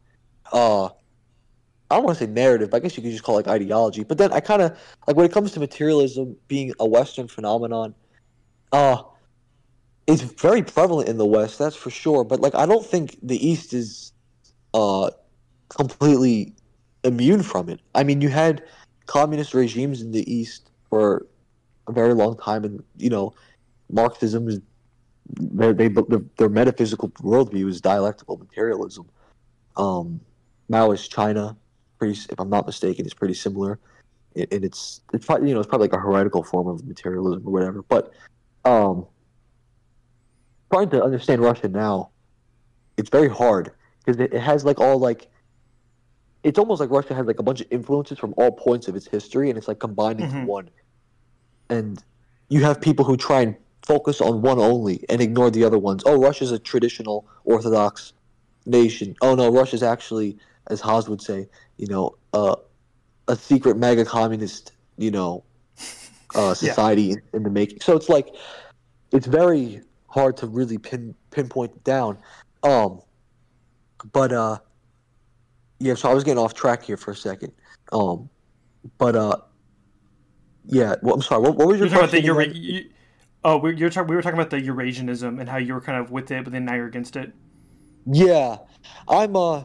[SPEAKER 2] Uh, I don't want to say narrative, but I guess you could just call it like ideology. But then I kind of like when it comes to materialism being a Western phenomenon, uh, it's very prevalent in the West, that's for sure. But like, I don't think the East is uh completely immune from it. I mean, you had communist regimes in the East for a very long time, and you know, Marxism is they, they their, their metaphysical worldview is dialectical materialism. Um, Maoist China, pretty, if I'm not mistaken, is pretty similar, and it's it's probably you know it's probably like a heretical form of materialism or whatever. But um, trying to understand Russia now, it's very hard because it, it has like all like it's almost like Russia has like a bunch of influences from all points of its history, and it's like combined into mm-hmm. one. And you have people who try and focus on one only and ignore the other ones. Oh, Russia's a traditional Orthodox nation. Oh no, Russia's actually, as Haz would say, you know, uh, a secret MAGA communist, you know, uh, society yeah. in, in, the making. So it's like it's very hard to really pin pinpoint down. Um, but uh, yeah. So I was getting off track here for a second. Um, but uh, Yeah. Well, I'm sorry. What, what was your
[SPEAKER 1] You're talking about the
[SPEAKER 2] question?
[SPEAKER 1] Eura-
[SPEAKER 2] again?
[SPEAKER 1] you, oh, we, you're talk- we were talking about the Eurasianism and how you were kind of with it, but then now you're against it.
[SPEAKER 2] Yeah, I'm. Uh,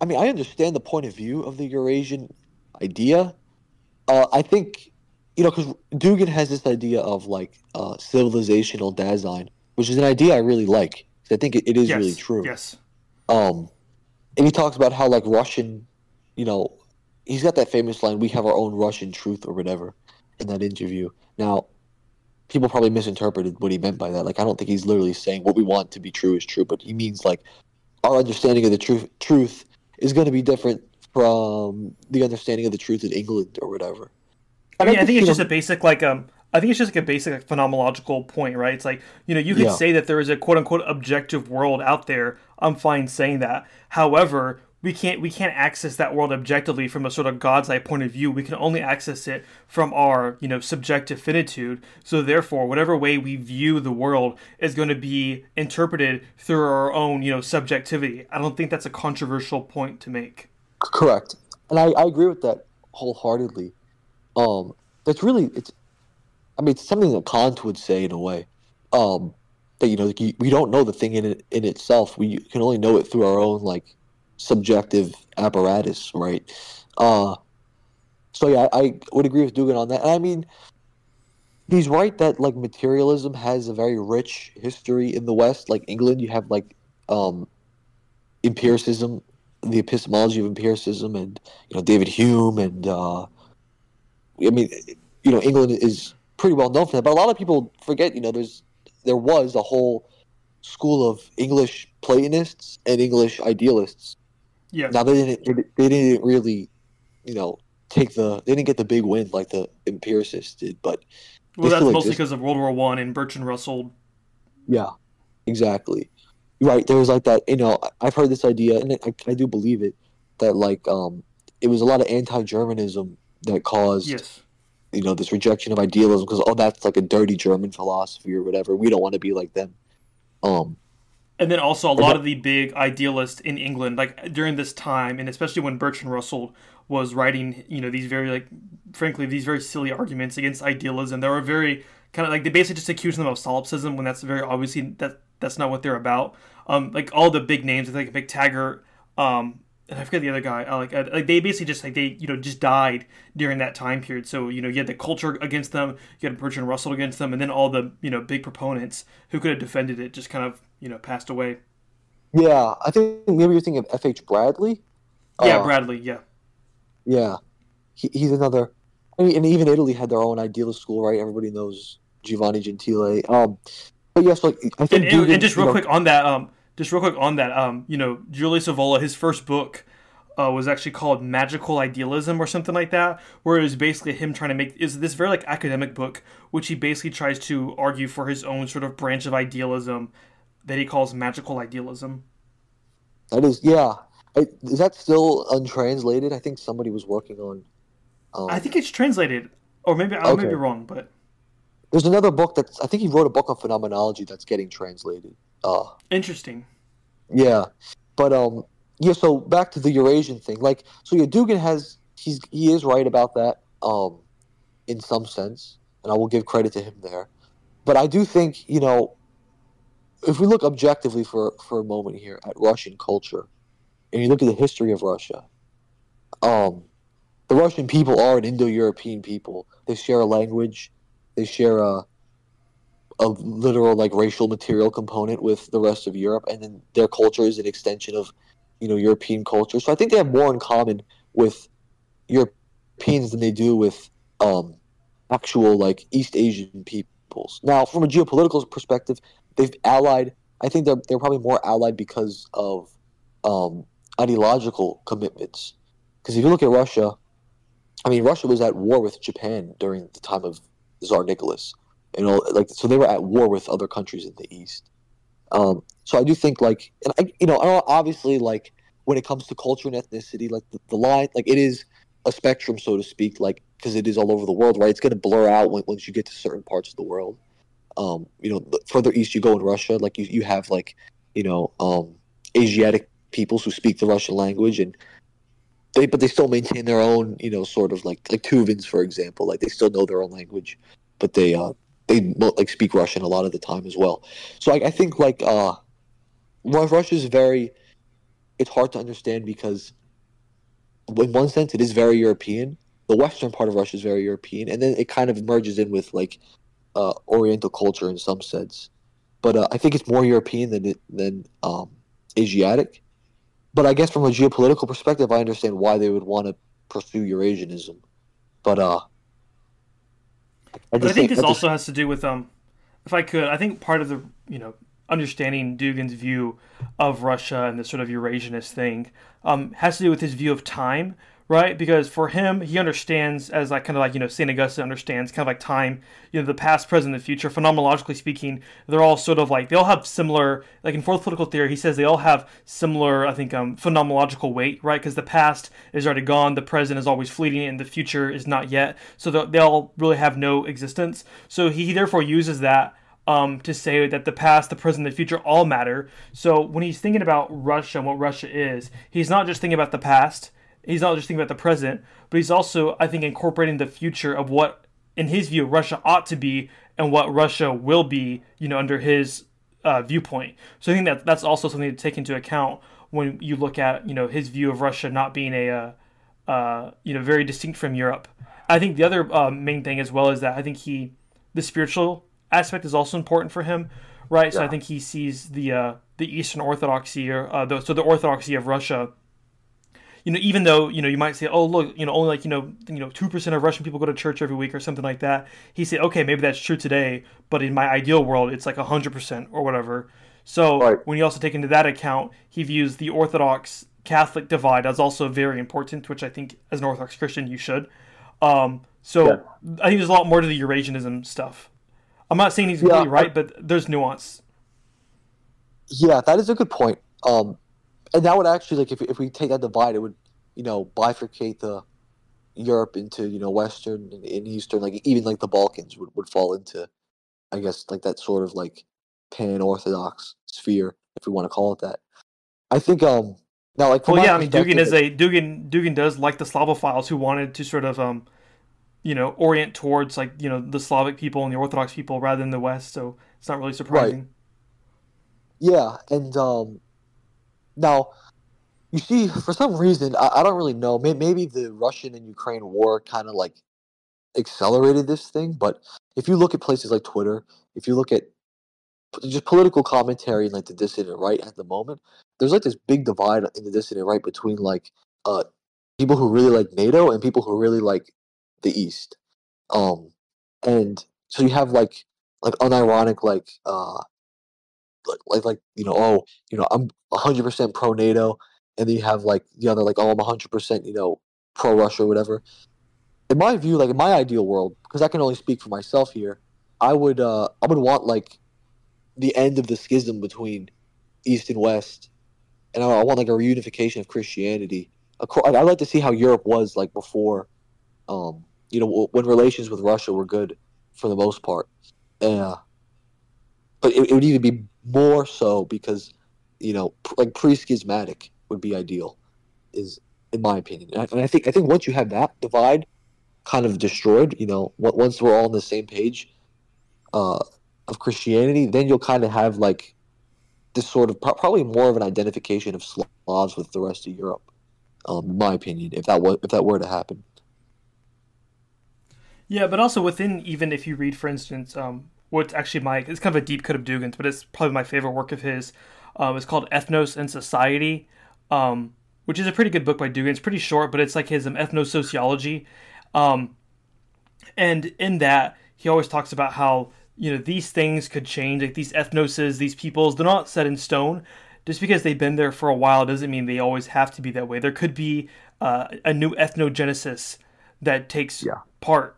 [SPEAKER 2] I mean, I understand the point of view of the Eurasian idea. Uh, I think, you know, because Dugin has this idea of like uh, civilizational design, which is an idea I really like. I think it, it is
[SPEAKER 1] yes.
[SPEAKER 2] really true.
[SPEAKER 1] Yes.
[SPEAKER 2] Um, and he talks about how like Russian, you know, he's got that famous line, "We have our own Russian truth" or whatever, in that interview. Now, people probably misinterpreted what he meant by that. Like, I don't think he's literally saying what we want to be true is true, but he means like our understanding of the truth truth is going to be different from the understanding of the truth in England or whatever.
[SPEAKER 1] I mean, I think it's just a basic like um. I think it's just like a basic like, phenomenological point, right? It's like you know you could
[SPEAKER 2] Yeah.
[SPEAKER 1] say that there is a quote unquote objective world out there. I'm fine saying that. However, we can't we can't access that world objectively from a sort of God's eye point of view. We can only access it from our you know subjective finitude. So therefore, whatever way we view the world is going to be interpreted through our own you know subjectivity. I don't think that's a controversial point to make.
[SPEAKER 2] Correct, and I, I agree with that wholeheartedly. Um, that's really it's. I mean, it's something that Kant would say in a way. Um, that you know, we don't know the thing in it in itself. We can only know it through our own like subjective apparatus, right? Uh, so yeah, I, I would agree with Dugin on that. And I mean, he's right that like materialism has a very rich history in the West. Like England, you have like um, empiricism, the epistemology of empiricism, and you know David Hume, and uh, I mean, you know, England is pretty well known for that. But a lot of people forget, you know, there's there was a whole school of English Platonists and English idealists.
[SPEAKER 1] Yeah.
[SPEAKER 2] Now they didn't they didn't really, you know, take the they didn't get the big win like the empiricists did, but
[SPEAKER 1] Well, that's mostly
[SPEAKER 2] exist.
[SPEAKER 1] because of World War One and Bertrand Russell.
[SPEAKER 2] Yeah, exactly. Right. There was like that. You know, I've heard this idea, and I, I do believe it, that like um, it was a lot of anti-Germanism that caused
[SPEAKER 1] Yes.
[SPEAKER 2] you know this rejection of idealism because oh that's like a dirty German philosophy or whatever. We don't want to be like them. Um.
[SPEAKER 1] And then also a lot of the big idealists in England, like during this time, and especially when Bertrand Russell was writing, you know, these very like, frankly, these very silly arguments against idealism. They were very kind of like they basically just accused them of solipsism when that's very obviously that that's not what they're about. Um, like all the big names, I think McTaggart, um, I forget the other guy. Uh, like, uh, like they basically just like they you know just died during that time period. So you know you had the culture against them, you had Bertrand Russell against them, and then all the you know big proponents who could have defended it just kind of you know passed away.
[SPEAKER 2] Yeah, I think maybe you're thinking of F. H. Bradley.
[SPEAKER 1] Yeah,
[SPEAKER 2] Uh,
[SPEAKER 1] Bradley. Yeah,
[SPEAKER 2] Yeah, he, he's another. I mean, and even Italy had their own idealist school, right? Everybody knows Giovanni Gentile. Um, but yes, like I
[SPEAKER 1] and,
[SPEAKER 2] think.
[SPEAKER 1] and,
[SPEAKER 2] Dugin,
[SPEAKER 1] and just
[SPEAKER 2] you
[SPEAKER 1] real
[SPEAKER 2] know,
[SPEAKER 1] quick on that, um, just real quick on that, um, you know, Julius Evola, his first book. Uh, was actually called Magical Idealism or something like that, where it was basically him trying to make is this very like academic book, which he basically tries to argue for his own sort of branch of idealism that he calls magical idealism.
[SPEAKER 2] That is, yeah. I, is that still untranslated? I think somebody was working on. Um,
[SPEAKER 1] I think it's translated, or maybe I may be wrong, but
[SPEAKER 2] there's another book that's. I think he wrote a book on phenomenology that's getting translated. Uh,
[SPEAKER 1] interesting.
[SPEAKER 2] yeah, but um, yeah. So back to the Eurasian thing, like, so yeah, Dugin has he's he is right about that. Um, in some sense, and I will give credit to him there. But I do think you know, if we look objectively for for a moment here at Russian culture, and you look at the history of Russia, um, the Russian people are an Indo-European people. They share a language, they share a a literal like racial material component with the rest of Europe, and then their culture is an extension of you know European culture. So I think they have more in common with Europeans than they do with um, actual like East Asian peoples. Now, from a geopolitical perspective, they've allied. I think they're they're probably more allied because of um, ideological commitments. Because if you look at Russia, I mean, Russia was at war with Japan during the time of Tsar Nicholas. You know, like so they were at war with other countries in the East. Um, so I do think like, and I, you know, obviously like when it comes to culture and ethnicity, like the, the line, like it is a spectrum, so to speak, like because it is all over the world, right? It's going to blur out when, once you get to certain parts of the world. Um, you know, the further east you go in Russia, like you, you have like, you know, um, Asiatic peoples who speak the Russian language, and they but they still maintain their own you know sort of like like Tuvans for example like they still know their own language but they uh they like speak Russian a lot of the time as well. So I, I think like uh Russia is very it's hard to understand because in one sense it is very European. The western part of Russia is very European and then it kind of merges in with like uh Oriental culture in some sense. But uh, I think it's more European than than um Asiatic. But I guess from a geopolitical perspective, I understand why they would want to pursue Eurasianism. But uh,
[SPEAKER 1] I, but I think, this also has to do with um, if I could, I think part of the you know understanding Dugin's view of Russia and the sort of Eurasianist thing um, has to do with his view of time, right? Because for him, he understands as like kind of like you know Saint Augustine understands kind of like time, you know, the past, present, and the future. Phenomenologically speaking, they're all sort of like they all have similar like in fourth political theory. He says they all have similar, I think, um, phenomenological weight, right? Because the past is already gone, the present is always fleeting, and the future is not yet. So they all really have no existence. So he therefore uses that um, to say that the past, the present, the future all matter. So when he's thinking about Russia and what Russia is, he's not just thinking about the past he's not just thinking about the present, but he's also, I think, incorporating the future of what, in his view, Russia ought to be and what Russia will be, you know, under his uh, viewpoint. So I think that that's also something to take into account when you look at, you know, his view of Russia not being a, uh, uh, you know, very distinct from Europe. I think the other uh, main thing as well is that I think he, the spiritual aspect is also important for him, right? Yeah. So I think he sees the uh, the Eastern Orthodoxy or uh, the, so the Orthodoxy of Russia you know, even though you know you might say, oh look, you know, only like you know, you know, two percent of Russian people go to church every week or something like that. He said, okay, maybe that's true today, but in my ideal world, it's like hundred percent or whatever. So right. when you also take into that account, he views the Orthodox Catholic divide as also very important, which I think as an Orthodox Christian you should. Um, so yeah. I think there's a lot more to the Eurasianism stuff. I'm not saying he's completely yeah, right, I, but there's nuance.
[SPEAKER 2] Yeah, that is a good point. Um, and that would actually like if if we take that divide, it would you know bifurcate the Europe into you know Western and, and Eastern, like even like the Balkans would, would fall into, I guess like that sort of like pan Orthodox sphere, if we want to call it that. I think um now like
[SPEAKER 1] well yeah I mean Dugin is a Dugin Dugin does like the Slavophiles who wanted to sort of um you know orient towards like you know the Slavic people and the Orthodox people rather than the West, so it's not really surprising. Right.
[SPEAKER 2] Yeah, and um now, you see, for some reason, I, I don't really know. Maybe the Russian and Ukraine war kind of like accelerated this thing. But if you look at places like Twitter, if you look at just political commentary and like the dissident right at the moment, there's like this big divide in the dissident right between like uh people who really like NATO and people who really like the East. Um, and so you have like like unironic like uh like, like like you know oh you know I'm 100% pro NATO and then you have like the other like oh I'm 100% you know pro Russia or whatever. In my view, like in my ideal world, because I can only speak for myself here, I would uh I would want like the end of the schism between East and West, and I, I want like a reunification of Christianity. I'd like to see how Europe was like before, um, you know, when relations with Russia were good for the most part. Yeah, but it, it would even be more so because you know like pre-schismatic would be ideal is in my opinion. And I, think i think once you have that divide kind of destroyed you know once we're all on the same page uh, of christianity then you'll kind of have like this sort of probably more of an identification of slavs with the rest of europe um, in my opinion if that was if that were to happen.
[SPEAKER 1] Yeah but also within even if you read for instance um, what's actually my it's kind of a deep cut of Dugin's, but it's probably my favorite work of his. Um, it's called Ethnos and Society, um, which is a pretty good book by Dugin. It's pretty short, but it's like his um, ethnosociology. Um, and in that, he always talks about how you know these things could change, like these ethnoses, these peoples. They're not set in stone. Just because they've been there for a while doesn't mean they always have to be that way. There could be uh, a new ethnogenesis that takes yeah. part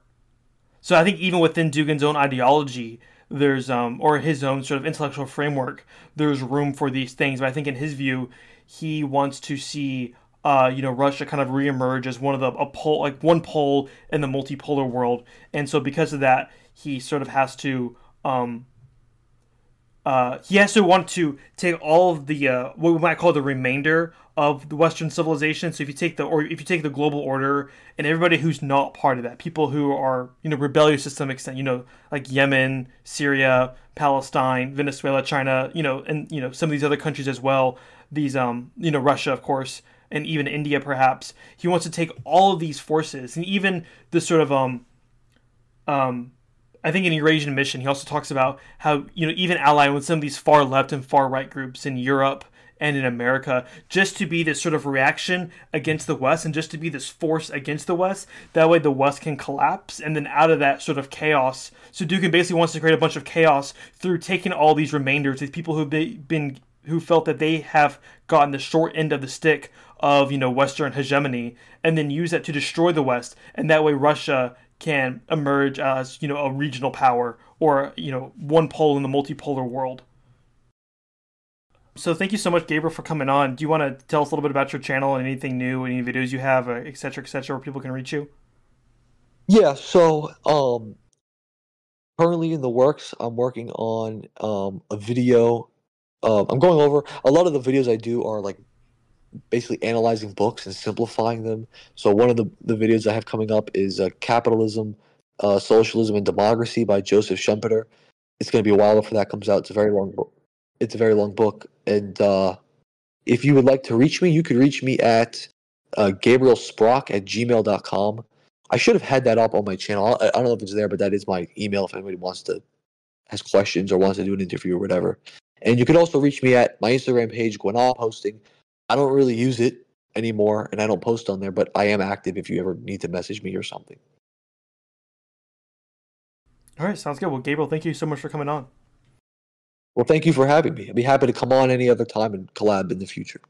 [SPEAKER 1] so I think even within Dugin's own ideology, there's um or his own sort of intellectual framework, there's room for these things. But I think in his view, he wants to see uh, you know, Russia kind of reemerge as one of the a pole, like one pole in the multipolar world, and so because of that, he sort of has to, um, uh, he has to want to take all of the uh, what we might call the remainder of the Western civilization. So if you take the or if you take the global order and everybody who's not part of that, people who are you know rebellious to some extent, you know like Yemen, Syria, Palestine, Venezuela, China, you know, and you know some of these other countries as well. These um you know Russia of course and even India perhaps. He wants to take all of these forces and even the sort of um um I think in Eurasian Mission, he also talks about how you know even allying with some of these far left and far right groups in Europe and in America, just to be this sort of reaction against the West and just to be this force against the West. That way, the West can collapse, and then out of that sort of chaos, Sudeikis basically wants to create a bunch of chaos through taking all these remainders, these people who've been who felt that they have gotten the short end of the stick of you know Western hegemony, and then use that to destroy the West, and that way Russia can emerge as you know a regional power or you know one pole in the multipolar world. So thank you so much, Gabriel, for coming on. Do you want to tell us a little bit about your channel and anything new, any videos you have, etc., cetera, etc., cetera, where people can reach you?
[SPEAKER 2] Yeah. So um, currently in the works, I'm working on um, a video. Uh, I'm going over a lot of the videos I do are like basically analyzing books and simplifying them. So one of the, the videos I have coming up is uh, Capitalism, uh, Socialism, and Democracy by Joseph Schumpeter. It's going to be a while before that comes out. It's a very long book. It's a very long book. And uh, if you would like to reach me, you could reach me at uh, Gabriel Sprach at gmail.com. I should have had that up on my channel. I, don't know if it's there, but that is my email if anybody wants to has questions or wants to do an interview or whatever. And you can also reach me at my Instagram page, Guénon Posting. I don't really use it anymore and I don't post on there, but I am active if you ever need to message me or something.
[SPEAKER 1] All right, sounds good. Well, Gabriel, thank you so much for coming on.
[SPEAKER 2] Well, thank you for having me. I'd be happy to come on any other time and collab in the future.